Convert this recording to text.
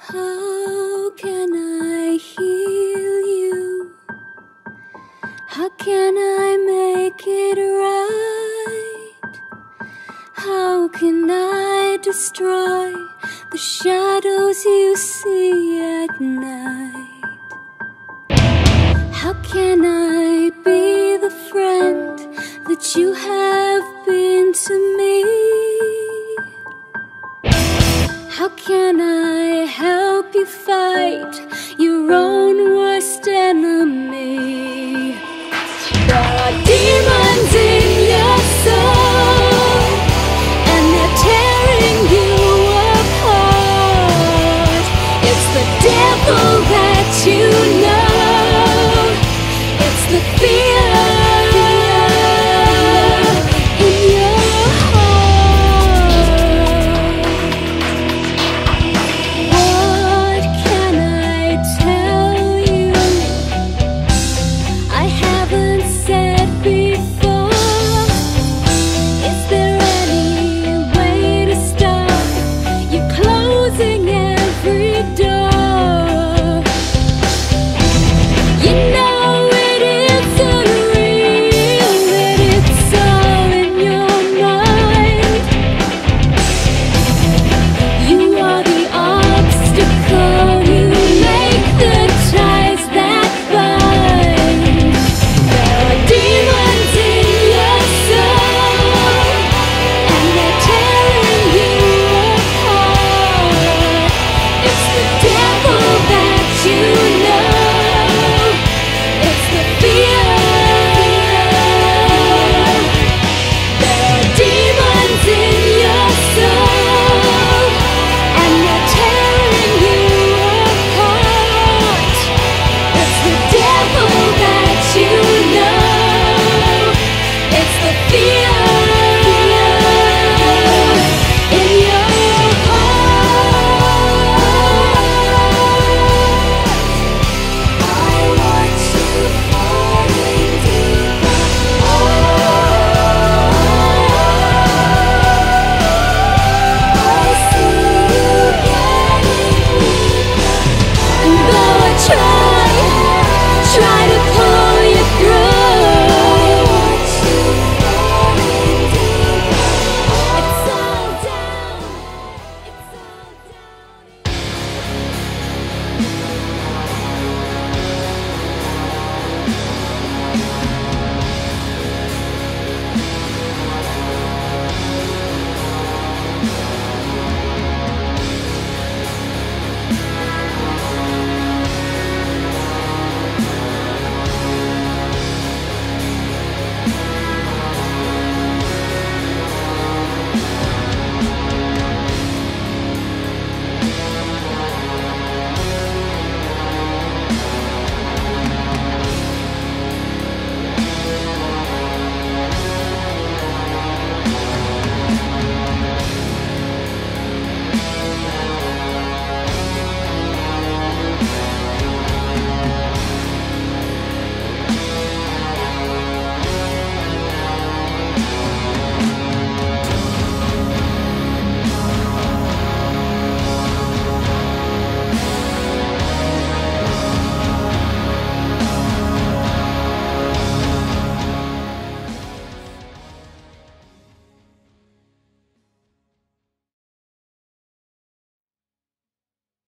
How can I heal you? How can I make it right? How can I destroy the shadows you see at night? How can I be the friend that you have been to me? you fight. Your own